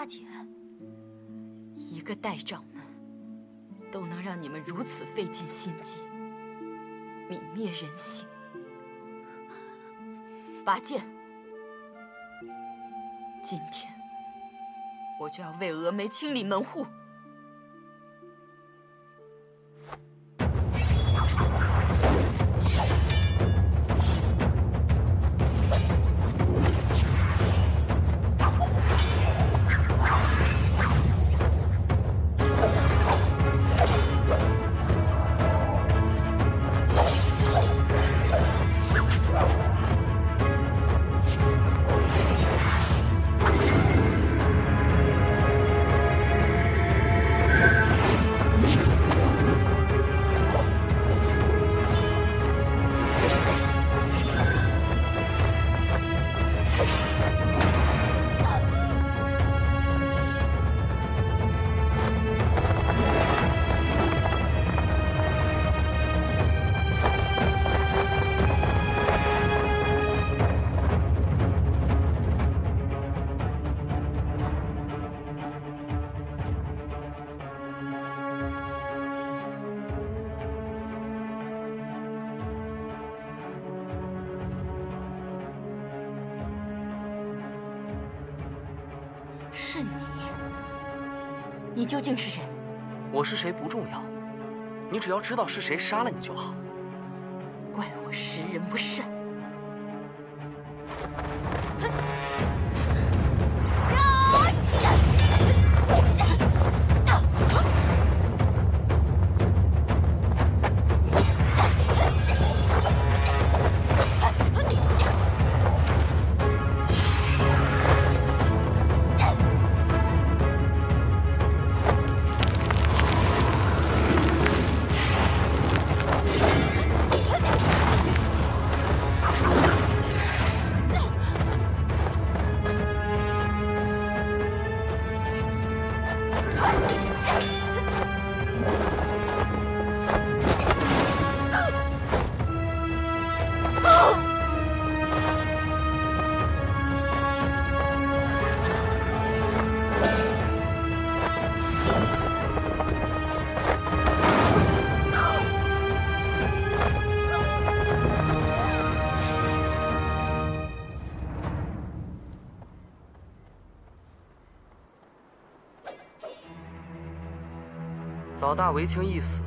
大姐，一个代掌门都能让你们如此费尽心机，泯灭人性。拔剑！今天我就要为峨眉清理门户。是你，你究竟是谁？我是谁不重要，你只要知道是谁杀了你就好。怪我识人不善。快！老大为情一死，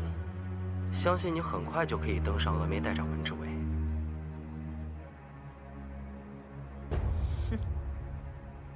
相信你很快就可以登上峨眉代掌门之位。